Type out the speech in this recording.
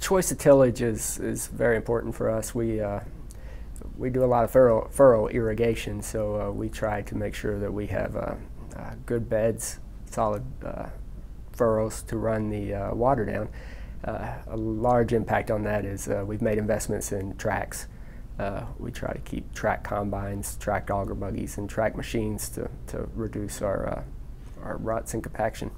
choice of tillage is, is very important for us. We, uh, we do a lot of furrow, furrow irrigation, so uh, we try to make sure that we have uh, uh good beds, solid uh, furrows to run the uh, water down. a large impact on that is we've made investments in tracks. we try to keep track combines, track auger buggies, and track machines to, to reduce our, our ruts and compaction.